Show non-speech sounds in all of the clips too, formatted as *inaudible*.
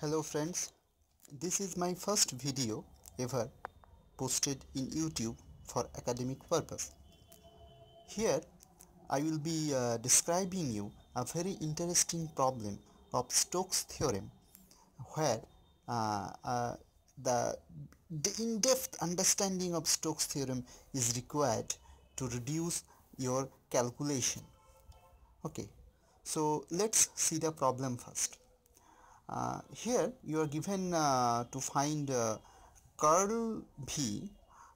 Hello friends, this is my first video ever posted in YouTube for academic purpose. Here I will be uh, describing you a very interesting problem of Stokes theorem where uh, uh, the, the in-depth understanding of Stokes theorem is required to reduce your calculation. Okay, so let's see the problem first. Uh, here you are given uh, to find uh, curl v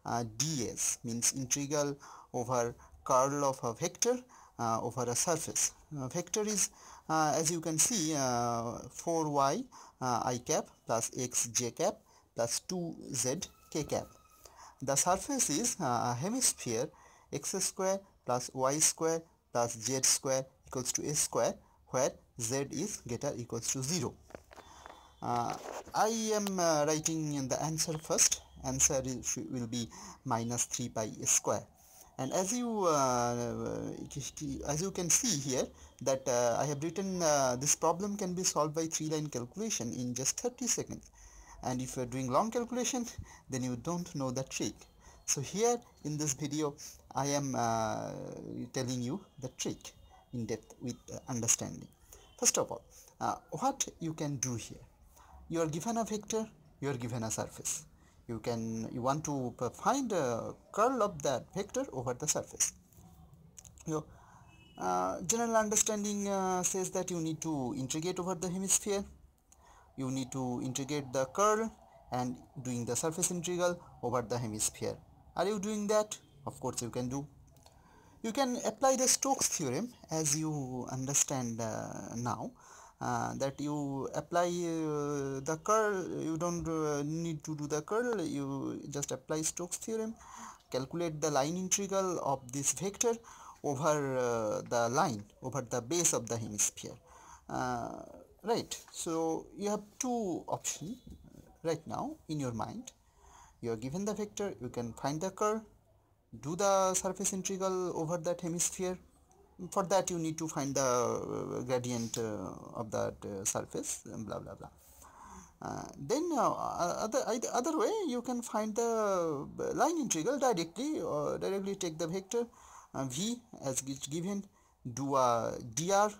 uh, ds means integral over curl of a vector uh, over a surface. Uh, vector is as you can see 4y i cap plus x j cap plus 2z k cap. The surface is a hemisphere x square plus y square plus z square equals to a square where z is greater equals to 0 uh, I am uh, writing the answer first. Answer will be minus 3 pi square. And as you uh, as you can see here that uh, I have written uh, this problem can be solved by three line calculation in just 30 seconds. And if you are doing long calculation then you don't know the trick. So here in this video I am uh, telling you the trick in depth with understanding. First of all what you can do here you are given a vector you are given a surface. You can you want to find a curl of that vector over the surface. You uh, general understanding uh, says that you need to integrate over the hemisphere. You need to integrate the curl and doing the surface integral over the hemisphere. Are you doing that? Of course you can do. You can apply the Stokes theorem as you understand uh, now uh, that you apply uh, the curl you don't uh, need to do the curl you just apply Stokes theorem calculate the line integral of this vector over uh, the line over the base of the hemisphere. Uh, right so you have two options right now in your mind. You are given the vector you can find the curl do the surface integral over that hemisphere for that you need to find the uh, gradient uh, of that uh, surface blah blah blah. Uh, then uh, other other way you can find the line integral directly or directly take the vector uh, v as given do a dr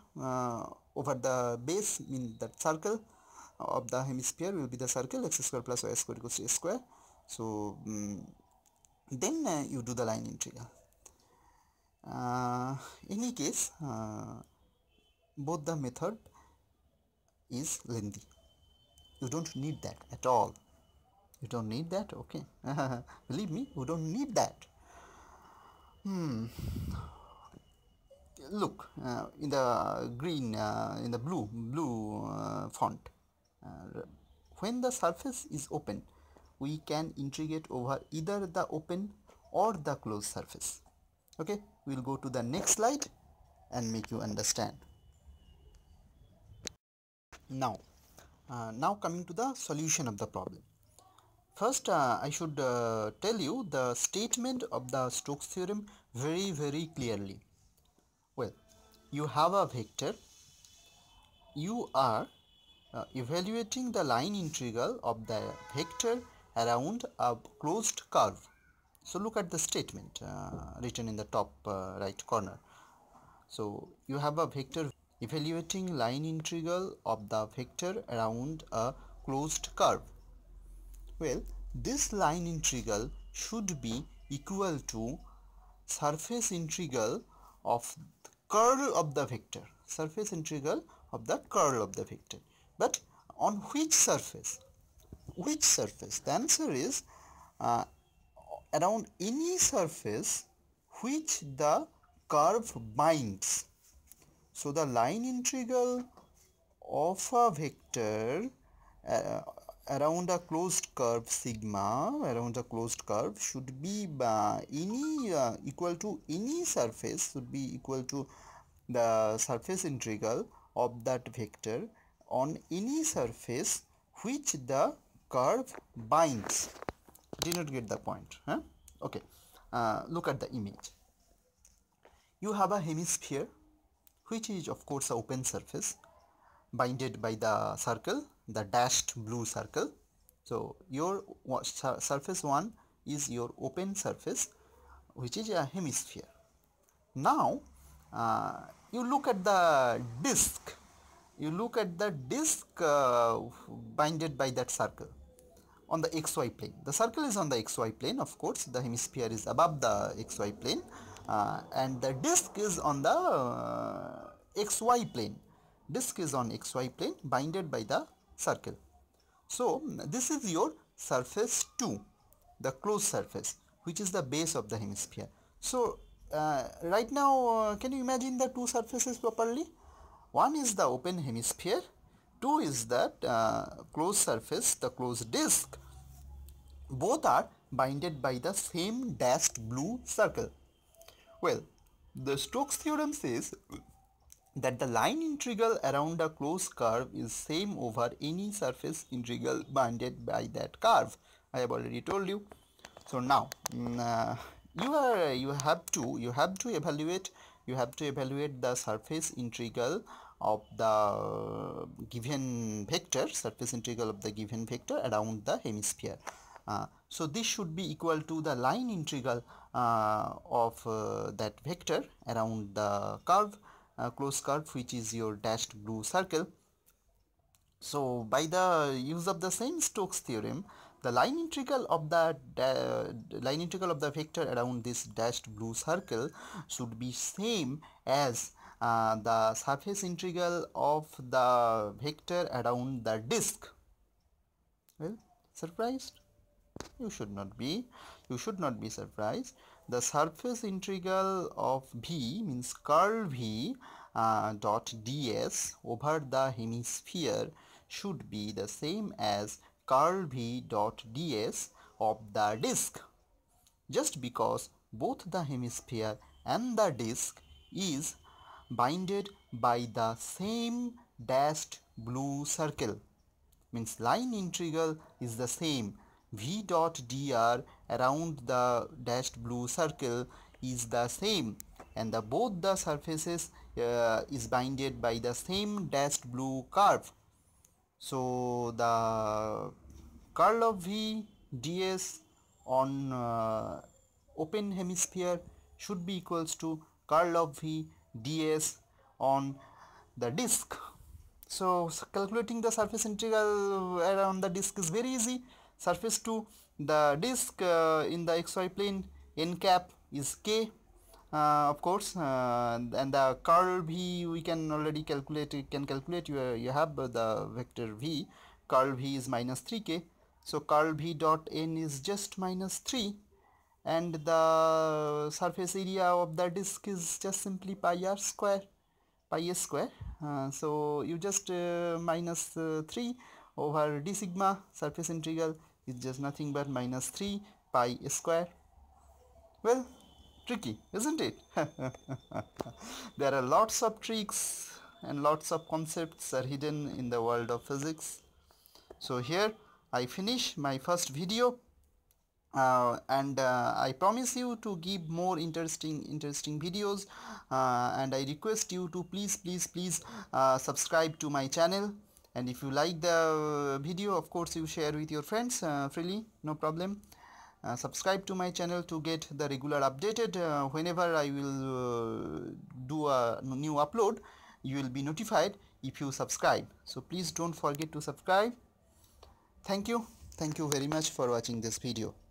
over the base mean that circle of the hemisphere will be the circle x square plus y square equals to a square. So um, then you do the line integral uh, any case uh, both the method is lengthy. You don't need that at all. You don't need that? Okay. *laughs* Believe me you don't need that. Hmm. Look uh, in the green uh, in the blue blue uh, font uh, when the surface is open we can integrate over either the open or the closed surface okay we'll go to the next slide and make you understand. Now uh, now coming to the solution of the problem. First uh, I should uh, tell you the statement of the Stokes theorem very very clearly. Well you have a vector. You are uh, evaluating the line integral of the vector around a closed curve so look at the statement uh, written in the top uh, right corner. So you have a vector evaluating line integral of the vector around a closed curve. Well this line integral should be equal to surface integral of the curl of the vector surface integral of the curl of the vector. But on which surface? Which surface? The answer is uh, around any surface which the curve binds. So the line integral of a vector uh, around a closed curve sigma around a closed curve should be uh, any uh, equal to any surface should be equal to the surface integral of that vector on any surface which the curve binds did not get the point huh? okay uh, look at the image you have a hemisphere which is of course a open surface binded by the circle the dashed blue circle. So your surface 1 is your open surface which is a hemisphere. Now uh, you look at the disk, you look at the disk uh, binded by that circle on the xy plane. The circle is on the xy plane of course the hemisphere is above the xy plane uh, and the disk is on the uh, xy plane. Disk is on xy plane binded by the circle. So this is your surface 2 the closed surface which is the base of the hemisphere. So uh, right now uh, can you imagine the two surfaces properly? One is the open hemisphere, two is that uh, closed surface, the closed disk. Both are binded by the same dashed blue circle. Well, the Stokes theorem says that the line integral around a closed curve is same over any surface integral bounded by that curve. I have already told you. So now mm, uh, you are you have to you have to evaluate you have to evaluate the surface integral of the given vector surface integral of the given vector around the hemisphere. Uh, so this should be equal to the line integral uh, of uh, that vector around the curve uh, closed curve which is your dashed blue circle. So by the use of the same Stokes theorem the line integral of the line integral of the vector around this dashed blue circle should be same as the surface integral of the vector around the disk. Well surprised? You should not be. You should not be surprised. The surface integral of v means curl v uh, dot ds over the hemisphere should be the same as curl v dot ds of the disk. Just because both the hemisphere and the disk is binded by the same dashed blue circle. Means line integral is the same. V dot dr around the dashed blue circle is the same. And the both the surfaces uh, is binded by the same dashed blue curve. So the curl of V ds on uh, open hemisphere should be equals to curl of V ds on the disk. So calculating the surface integral around the disk is very easy. Surface to the disk uh, in the xy plane n cap is k uh, of course uh, and the curl v we can already calculate you can calculate you, you have the vector v curl v is minus 3k so curl v dot n is just minus 3 and the surface area of the disk is just simply pi r square pi s square. Uh, so you just uh, minus, uh, 3 over d sigma surface integral is just nothing but minus 3 pi square. Well tricky isn't it? *laughs* There are lots of tricks and lots of concepts are hidden in the world of physics. So here I finish my first video uh, and uh, I promise you to give more interesting interesting videos. Uh, and I request you to please please please uh, subscribe to my channel. And if you like the video of course you share with your friends uh, freely no problem. Uh, subscribe to my channel to get the regular updated whenever I will do a new upload you will be notified if you subscribe. So please don't forget to subscribe. Thank you. Thank you very much for watching this video